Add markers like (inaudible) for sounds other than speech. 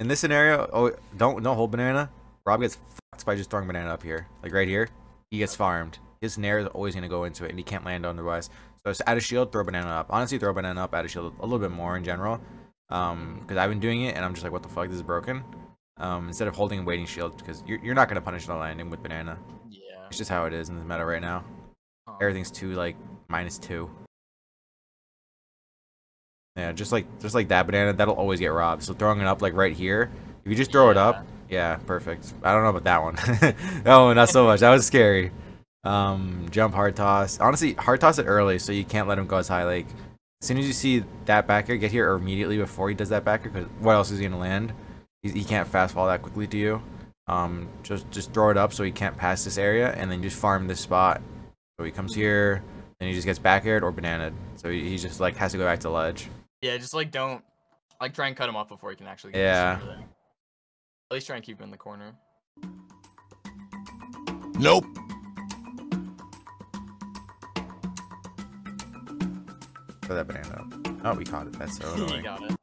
in this scenario, oh, don't don't hold banana. Rob gets fucked by just throwing banana up here, like right here. He gets farmed. His nair is always gonna go into it, and he can't land otherwise. So just add a shield, throw banana up. Honestly, throw banana up, add a shield a little bit more in general. Um, because I've been doing it, and I'm just like, what the fuck, this is broken. Um, instead of holding and waiting shield, because you're you're not gonna punish the landing with banana. Yeah. It's just how it is in the meta right now. Um, Everything's two like minus two. Yeah, just like just like that banana, that'll always get robbed. So throwing it up like right here, if you just throw it up, yeah, perfect. I don't know about that one. (laughs) oh, not so much. That was scary. Um, jump hard toss. Honestly, hard toss it early so you can't let him go as high. Like as soon as you see that back air get here, or immediately before he does that back air, because what else is he gonna land? He, he can't fast fall that quickly to you. Um, just just throw it up so he can't pass this area, and then just farm this spot. So he comes here, and he just gets back aired or bananaed. So he, he just like has to go back to ledge. Yeah, just like don't like try and cut him off before he can actually. Get his Yeah. At least try and keep him in the corner. Nope. Throw that banana up. Oh, we caught it. That's so (laughs) he annoying. got it.